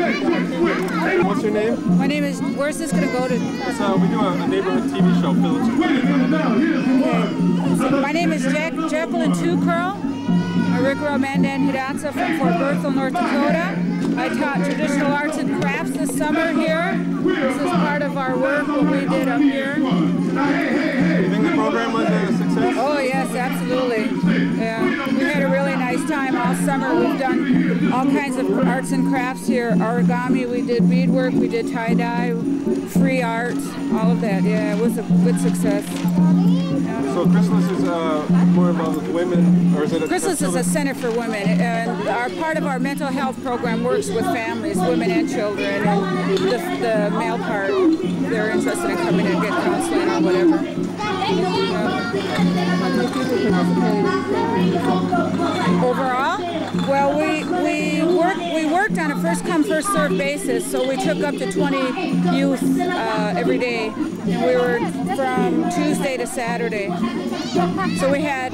What's your name? My name is, where's this going to go to? It's, uh, we do a, a neighborhood TV show, Village. Okay. My name is Jack, Jacqueline Tucurl. I'm Rikro Mandan Hidatsa from Fort Berthold, North Dakota. I taught traditional arts and crafts this summer here. This is part of our work, what we did up here. You think the program was a success? Oh yes, absolutely. Yeah, time all summer. We've done all kinds of arts and crafts here. Origami, we did beadwork, we did tie dye, free art, all of that. Yeah, it was a good success. So Christmas is uh, more about with women, or is it? A, Christmas is a center for women, and our part of our mental health program works with families, women and children, and the, the male part, they're interested in coming and get counseling or whatever. Overall, well, we we worked we worked on a first come first serve basis, so we took up to 20 youth uh, every day, and we were from Tuesday to Saturday. So we had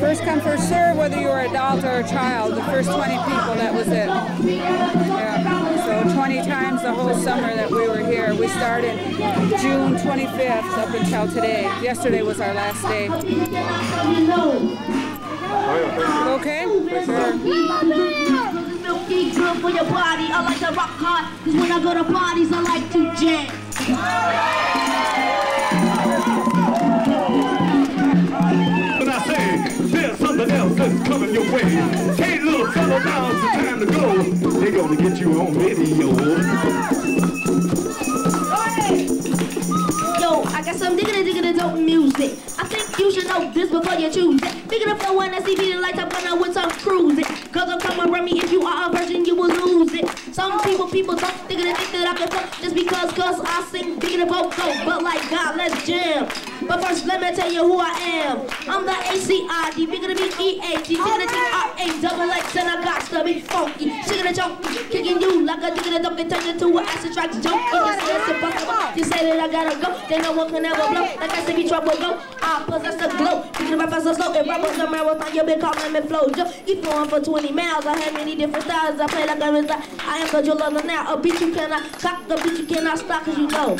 first come first serve, whether you were adult or a child. The first 20 people, that was it. Yeah. So 20 times the whole summer that we were here. We started June 25th up until today. Yesterday was our last day. Okay. For your body. I like to rock hard, cause when I go to parties, I like to jam. When I say there's something else that's coming your way, hey little the time to go. They're gonna get you on video. Yo, I got some diggity diggity dope music. I think you should know this before you choose it. Big enough for one SCP the lights up when I with some cruising. Cause I'm coming around me if you are a virgin, you will lose it. Some people, people don't think that think that I can fuck just because cause I sing big in the vocal. But like God, let's jam. But first, let me tell you who I am. I'm the A-C-I-D, bigger than B-E-A-T, bigger than T-R-A, double X, and I got to be funky. Shaking the chunky, kicking you like a digger that don't get turned into an acid track junkie. You say that I gotta go, then no one can ever blow. Like I said, be trouble go. I possess the glow. Thinking about so slow. If rappers a marathon, you been calling me flow. Joe, keep going for 20 miles. I have many different styles. I play like I'm in I am the jeweler now. A beat you cannot stop, the beat you cannot stop, cause you know.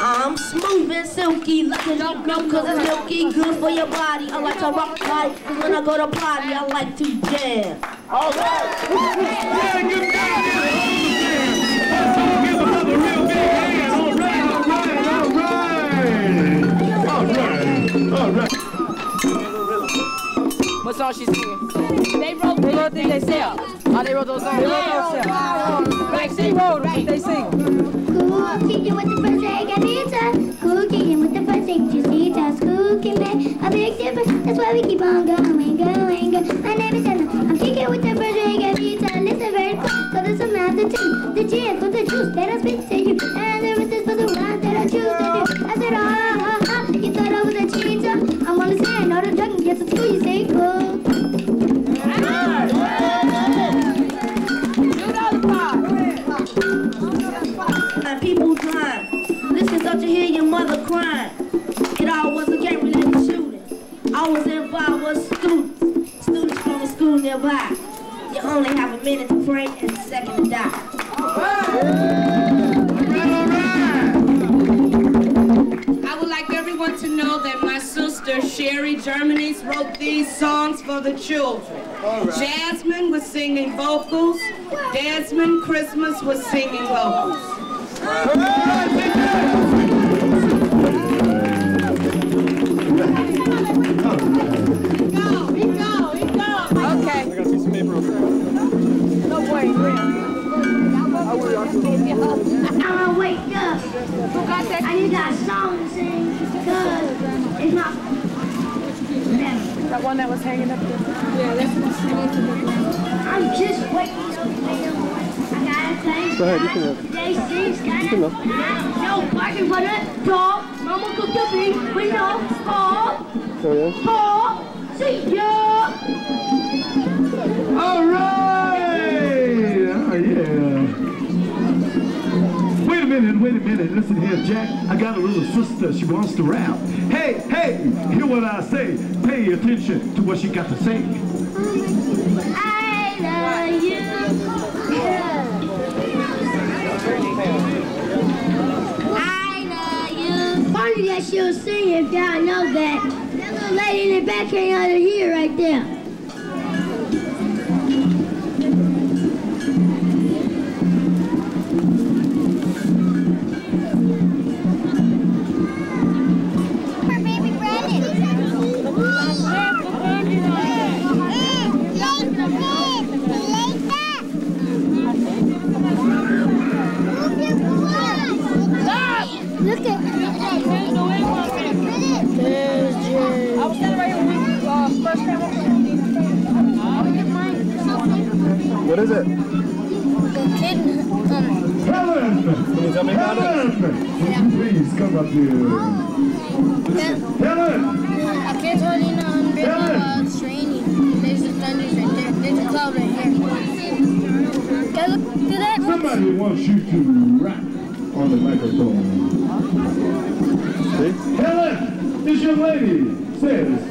I'm smooth and silky, like a don't know, cause it's milky, good for your body. I like to rock party, cause when I go to party, I like to jam. Alright! Yeah, give it song she singing? They wrote, they wrote it themselves. Oh, they wrote those songs. They wrote themselves. Right, they wrote, right? They sing. Listen, don't you hear your mother crying? It all was a game related shooting. I was involved with students. Students from a school nearby. You only have a minute to pray and a second to die. I would like everyone to know that my sister Sherry Germany's wrote these songs for the children. Jasmine was singing vocals. Desmond Christmas was singing vocals. That one that was hanging up there. Yeah, that's the one I'm just waking up. I gotta thank Go ahead, you can God. look. You can look. No barking for uh, the dog. Mama cooked the beef. We know. Oh, Oh, oh, see ya. Wait a minute. Listen here, Jack. I got a little sister. She wants to rap. Hey, hey, hear what I say. Pay attention to what she got to say. I love you. I know you. Funny that she'll sing if y'all know that. That little lady in the back can't under here right there. What is it? The kid, um, Helen! Can you tell me about? Helen! You please come up here? Helen! I can't tell you now, I'm big uh, training. There's the thunders right there. There's a cloud right here. Guys, look to that. Somebody wants you to rap on the microphone. See? Helen! This young lady says,